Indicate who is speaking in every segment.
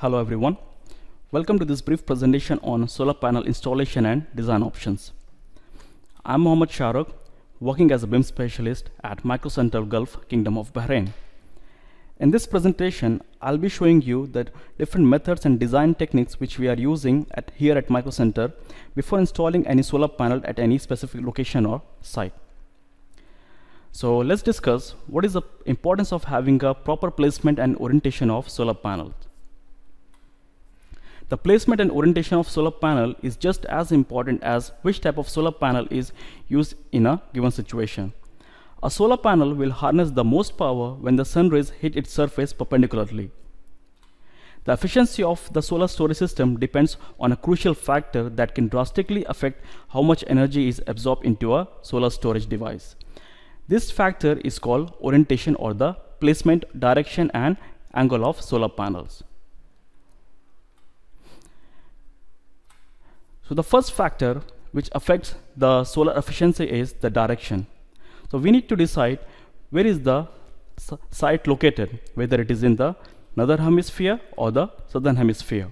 Speaker 1: Hello everyone. Welcome to this brief presentation on solar panel installation and design options. I'm Mohammed Shahrukh, working as a BIM specialist at Microcenter Gulf Kingdom of Bahrain. In this presentation, I'll be showing you the different methods and design techniques which we are using at here at Microcenter before installing any solar panel at any specific location or site. So let's discuss what is the importance of having a proper placement and orientation of solar panels. The placement and orientation of solar panel is just as important as which type of solar panel is used in a given situation. A solar panel will harness the most power when the sun rays hit its surface perpendicularly. The efficiency of the solar storage system depends on a crucial factor that can drastically affect how much energy is absorbed into a solar storage device. This factor is called orientation or the placement, direction and angle of solar panels. So the first factor which affects the solar efficiency is the direction. So we need to decide where is the site located, whether it is in the northern hemisphere or the southern hemisphere.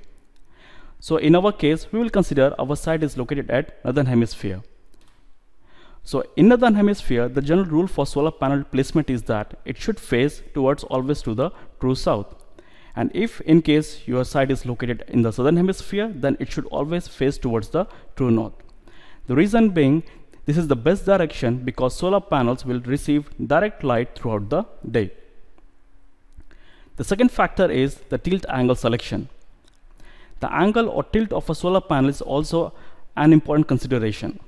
Speaker 1: So in our case, we will consider our site is located at northern hemisphere. So in northern hemisphere, the general rule for solar panel placement is that it should face towards always to the true south. And if in case your site is located in the southern hemisphere, then it should always face towards the true north. The reason being, this is the best direction because solar panels will receive direct light throughout the day. The second factor is the tilt angle selection. The angle or tilt of a solar panel is also an important consideration.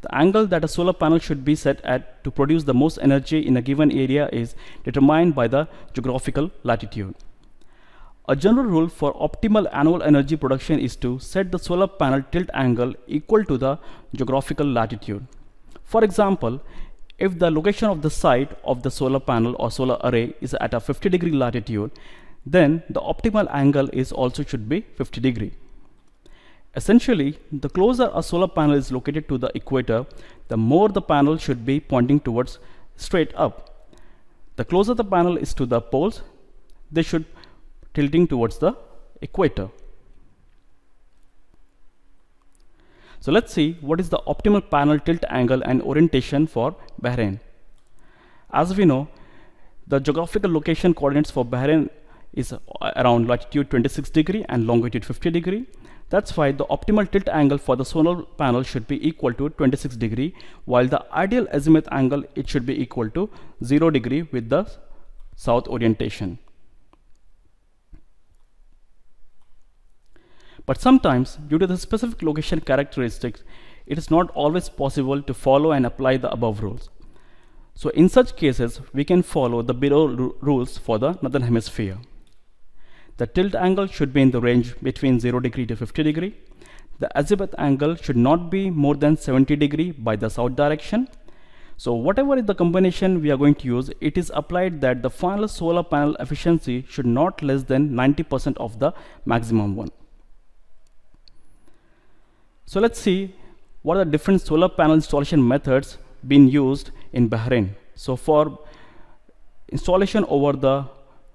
Speaker 1: The angle that a solar panel should be set at to produce the most energy in a given area is determined by the geographical latitude. A general rule for optimal annual energy production is to set the solar panel tilt angle equal to the geographical latitude. For example, if the location of the site of the solar panel or solar array is at a 50 degree latitude, then the optimal angle is also should be 50 degree. Essentially, the closer a solar panel is located to the equator, the more the panel should be pointing towards straight up. The closer the panel is to the poles, they should tilting towards the equator. So let's see what is the optimal panel tilt angle and orientation for Bahrain. As we know, the geographical location coordinates for Bahrain is around latitude 26 degree and longitude 50 degree. That's why the optimal tilt angle for the solar panel should be equal to 26 degree, while the ideal azimuth angle it should be equal to 0 degree with the south orientation. But sometimes, due to the specific location characteristics, it is not always possible to follow and apply the above rules. So in such cases, we can follow the below rules for the northern hemisphere. The tilt angle should be in the range between 0 degree to 50 degree. The azimuth angle should not be more than 70 degree by the south direction. So whatever is the combination we are going to use, it is applied that the final solar panel efficiency should not less than 90% of the maximum one. So let's see what are the different solar panel installation methods being used in Bahrain. So for installation over the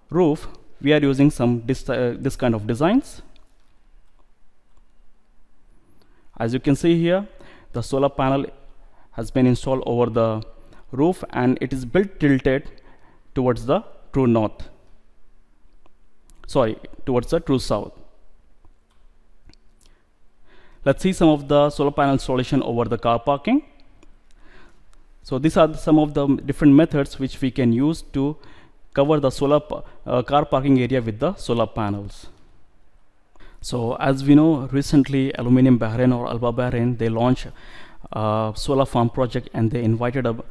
Speaker 1: roof, we are using some this, uh, this kind of designs. As you can see here, the solar panel has been installed over the roof and it is built tilted towards the true north. Sorry, towards the true south. Let's see some of the solar panel installation over the car parking. So these are some of the different methods which we can use to cover the solar uh, car parking area with the solar panels. So as we know, recently Aluminium Bahrain or Alba Bahrain, they launched a solar farm project and they invited a, a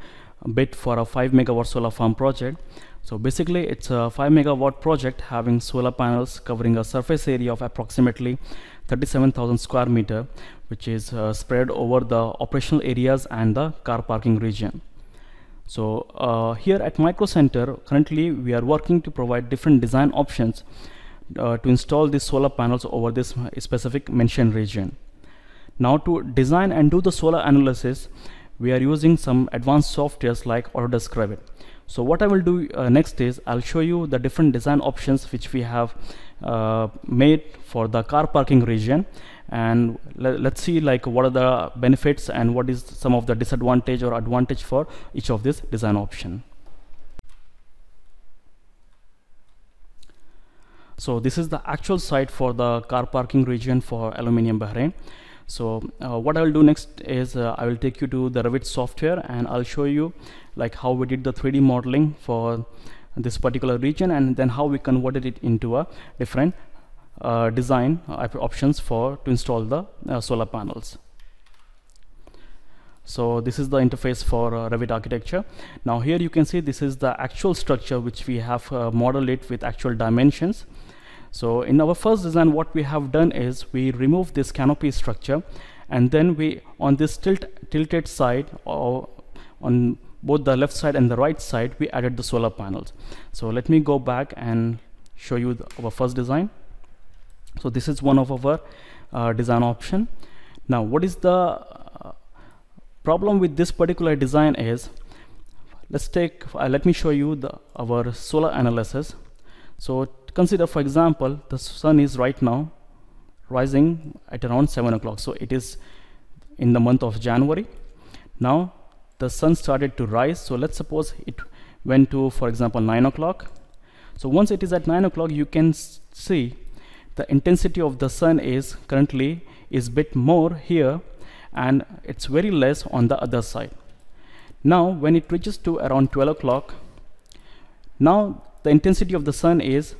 Speaker 1: bid for a 5 megawatt solar farm project. So basically it's a 5 megawatt project having solar panels covering a surface area of approximately 37,000 square meter which is uh, spread over the operational areas and the car parking region. So uh, here at Micro Center currently we are working to provide different design options uh, to install these solar panels over this specific mentioned region. Now to design and do the solar analysis we are using some advanced softwares like Autodesk Revit. so what I will do uh, next is I'll show you the different design options which we have uh, made for the car parking region and le let's see like what are the benefits and what is some of the disadvantage or advantage for each of this design option. So this is the actual site for the car parking region for Aluminium Bahrain. So uh, what I will do next is uh, I will take you to the Revit software and I'll show you like how we did the 3D modeling for this particular region and then how we converted it into a different uh, design uh, options for to install the uh, solar panels. So this is the interface for uh, Revit architecture. Now here you can see this is the actual structure which we have uh, modeled it with actual dimensions. So in our first design what we have done is we remove this canopy structure and then we on this tilt tilted side or on both the left side and the right side we added the solar panels. So let me go back and show you the, our first design. So this is one of our uh, design option. Now what is the uh, problem with this particular design is let's take uh, let me show you the our solar analysis so consider for example the sun is right now rising at around 7 o'clock. So it is in the month of January. Now the sun started to rise. So let's suppose it went to for example 9 o'clock. So once it is at 9 o'clock you can see the intensity of the sun is currently is bit more here and it's very less on the other side. Now when it reaches to around 12 o'clock now the intensity of the sun is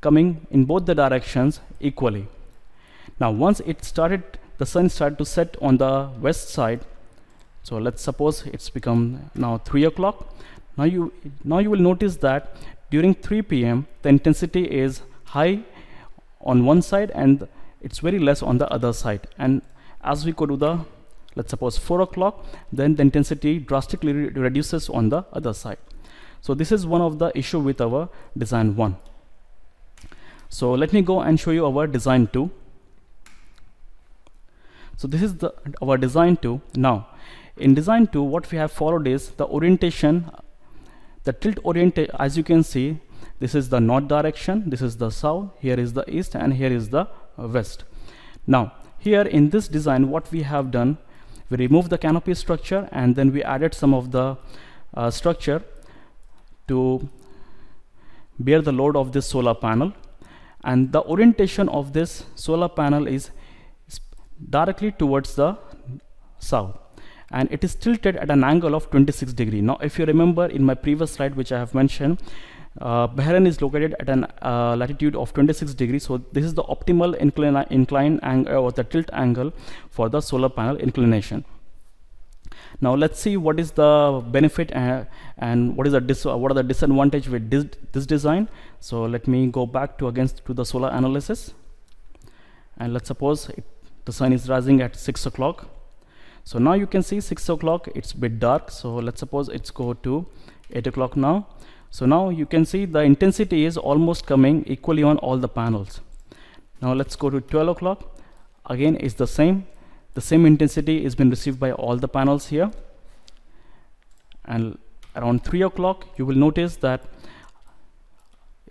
Speaker 1: coming in both the directions equally. Now once it started the sun started to set on the west side so let's suppose it's become now 3 o'clock. Now you now you will notice that during 3 p.m. the intensity is high on one side and it's very less on the other side. And as we go to the let's suppose 4 o'clock then the intensity drastically re reduces on the other side. So this is one of the issue with our design 1 so let me go and show you our design 2 so this is the our design 2 now in design 2 what we have followed is the orientation the tilt orientation as you can see this is the north direction this is the south here is the east and here is the west. Now here in this design what we have done we removed the canopy structure and then we added some of the uh, structure to bear the load of this solar panel and the orientation of this solar panel is directly towards the south. And it is tilted at an angle of 26 degree. Now if you remember in my previous slide which I have mentioned uh, Bahrain is located at an uh, latitude of 26 degrees so this is the optimal incline incline angle or the tilt angle for the solar panel inclination now let's see what is the benefit uh, and what is the dis what are the disadvantage with this, this design. So let me go back to against to the solar analysis. And let's suppose it, the sun is rising at 6 o'clock. So now you can see 6 o'clock it's a bit dark. So let's suppose it's go to 8 o'clock now. So now you can see the intensity is almost coming equally on all the panels. Now let's go to 12 o'clock. Again it's the same the same intensity is been received by all the panels here. And around 3 o'clock you will notice that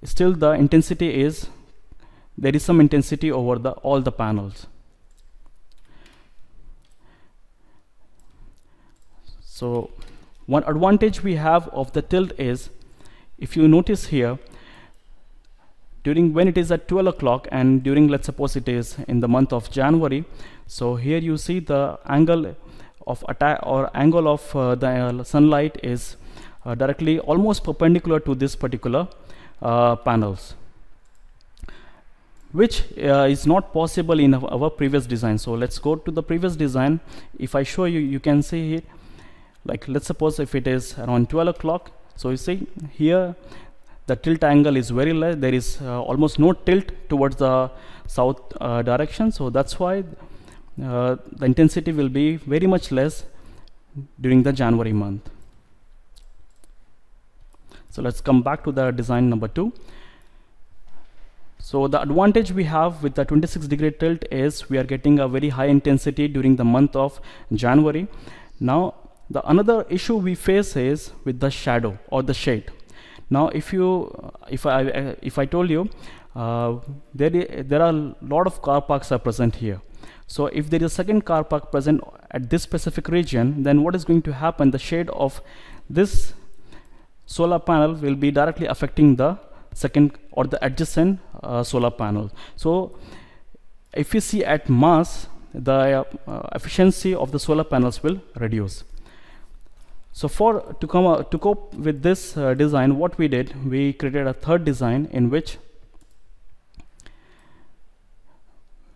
Speaker 1: still the intensity is there is some intensity over the all the panels. So one advantage we have of the tilt is if you notice here during when it is at 12 o'clock and during let's suppose it is in the month of January so here you see the angle of attack or angle of uh, the uh, sunlight is uh, directly almost perpendicular to this particular uh, panels which uh, is not possible in our, our, previous design. So let's go to the previous design. If I show you you can see here like let's suppose if it is around 12 o'clock. So you see here the tilt angle is very less. There is uh, almost no tilt towards the south uh, direction. So that's why uh, the intensity will be very much less during the January month. So let's come back to the design number two. So the advantage we have with the 26 degree tilt is we are getting a very high intensity during the month of January. Now the another issue we face is with the shadow or the shade now if you if i if i told you uh, there there are a lot of car parks are present here. So if there is a second car park present at this specific region then what is going to happen? The shade of this solar panel will be directly affecting the second or the adjacent uh, solar panel. So if you see at mass the uh, efficiency of the solar panels will reduce so for to come uh, to cope with this uh, design what we did we created a third design in which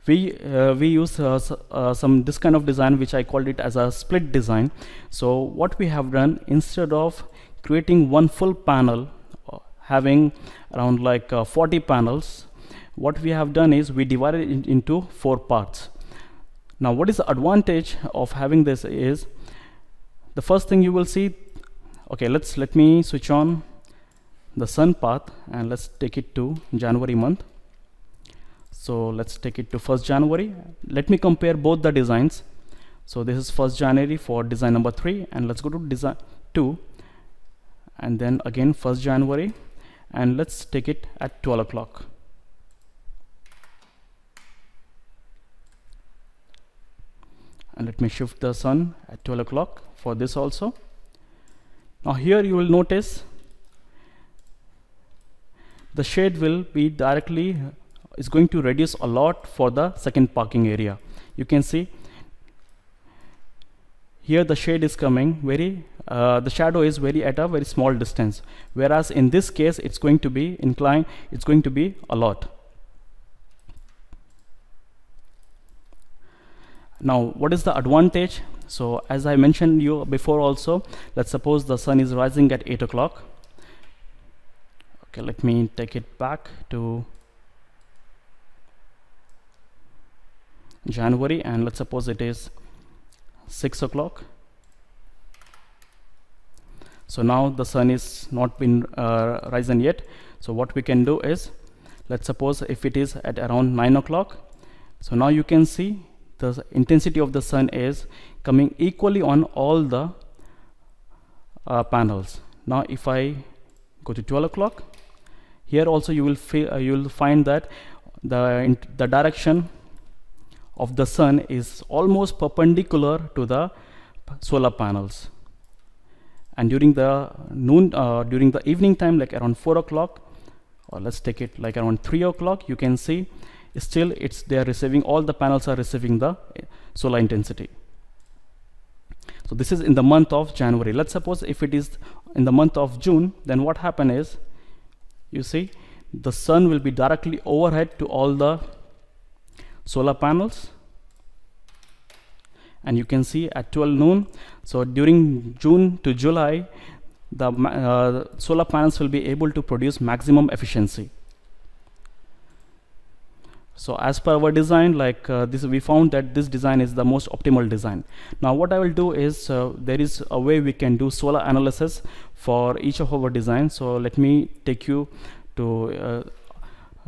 Speaker 1: we uh, we use uh, uh, some this kind of design which I called it as a split design. So what we have done instead of creating one full panel uh, having around like 40 panels what we have done is we divided it into four parts. Now what is the advantage of having this is the first thing you will see okay let's let me switch on the sun path and let's take it to January month. So let's take it to 1st January. Let me compare both the designs. So this is 1st January for design number 3 and let's go to design 2 and then again 1st January and let's take it at 12 o'clock. And let me shift the sun at 12 o'clock for this also. Now here you will notice the shade will be directly is going to reduce a lot for the second parking area. You can see here the shade is coming very uh, the shadow is very at a very small distance. Whereas in this case it's going to be inclined it's going to be a lot. Now what is the advantage so as I mentioned you before also let's suppose the sun is rising at 8 o'clock. Okay let me take it back to January and let's suppose it is 6 o'clock. So now the sun is not been uh, risen yet. So what we can do is let's suppose if it is at around 9 o'clock. So now you can see the intensity of the sun is coming equally on all the uh, panels. Now if I go to 12 o'clock here also you will uh, you will find that the the direction of the sun is almost perpendicular to the solar panels. And during the noon uh, during the evening time like around 4 o'clock or let's take it like around 3 o'clock you can see still it's they are receiving all the panels are receiving the solar intensity. So this is in the month of January. Let's suppose if it is in the month of June then what happen is you see the sun will be directly overhead to all the solar panels. And you can see at 12 noon so during June to July the uh, solar panels will be able to produce maximum efficiency so as per our design like uh, this we found that this design is the most optimal design. Now what I will do is uh, there is a way we can do solar analysis for each of our designs so let me take you to uh,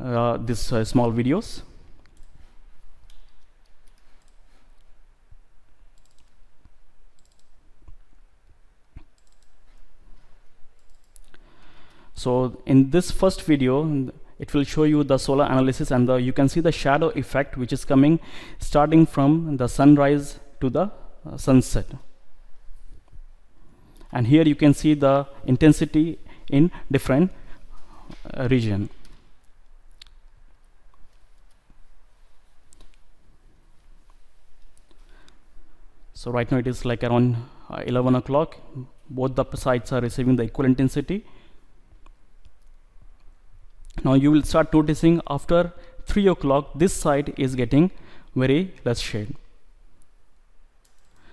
Speaker 1: uh this uh, small videos. So in this first video it will show you the solar analysis and the, you can see the shadow effect which is coming starting from the sunrise to the uh, sunset. And here you can see the intensity in different uh, region. So right now it is like around uh, 11 o'clock. Both the sides are receiving the equal intensity now you will start noticing after 3 o'clock this side is getting very less shade.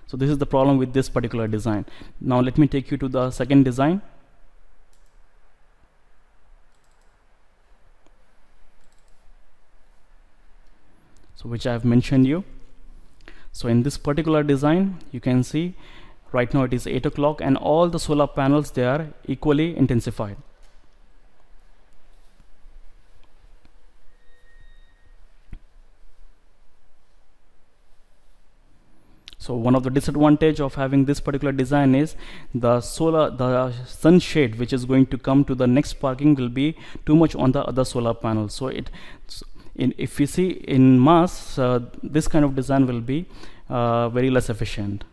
Speaker 1: So this is the problem with this particular design. Now let me take you to the second design. So which I have mentioned you. So in this particular design you can see right now it is 8 o'clock and all the solar panels they are equally intensified so one of the disadvantage of having this particular design is the solar the sun shade which is going to come to the next parking will be too much on the other solar panel. So it in, if we see in mass uh, this kind of design will be uh, very less efficient.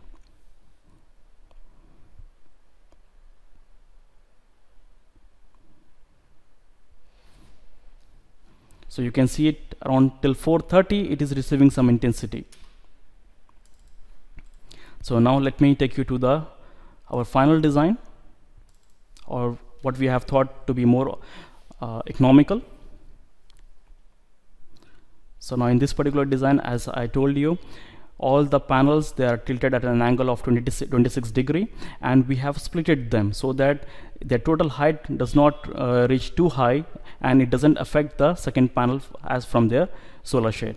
Speaker 1: So you can see it around till 430 it is receiving some intensity so now let me take you to the our final design or what we have thought to be more uh, economical. So now in this particular design as I told you all the panels they are tilted at an angle of 26, 26 degree and we have splitted them so that their total height does not uh, reach too high and it doesn't affect the second panel as from their solar shade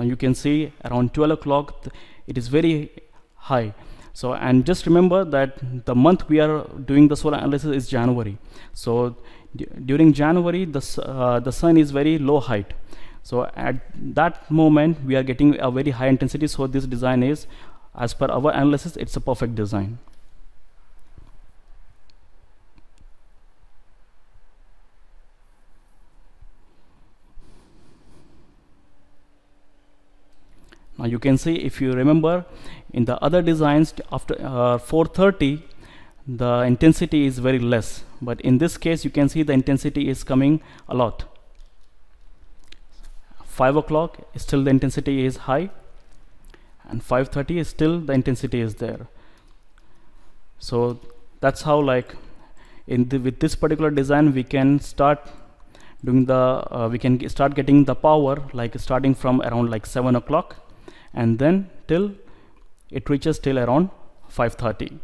Speaker 1: now you can see around 12 o'clock it is very high. So and just remember that the month we are doing the solar analysis is January. So during January the, uh, the sun is very low height. So at that moment we are getting a very high intensity. So this design is as per our analysis it's a perfect design now you can see if you remember in the other designs after uh, 430 the intensity is very less. But in this case you can see the intensity is coming a lot. 5 o'clock still the intensity is high and 5.30 is still the intensity is there. So that's how like in the, with this particular design we can start doing the uh, we can start getting the power like starting from around like 7 o'clock and then till it reaches till around 5.30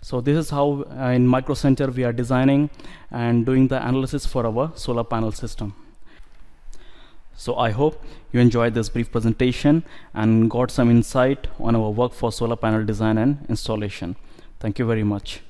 Speaker 1: so this is how uh, in microcenter we are designing and doing the analysis for our solar panel system so I hope you enjoyed this brief presentation and got some insight on our work for solar panel design and installation. Thank you very much.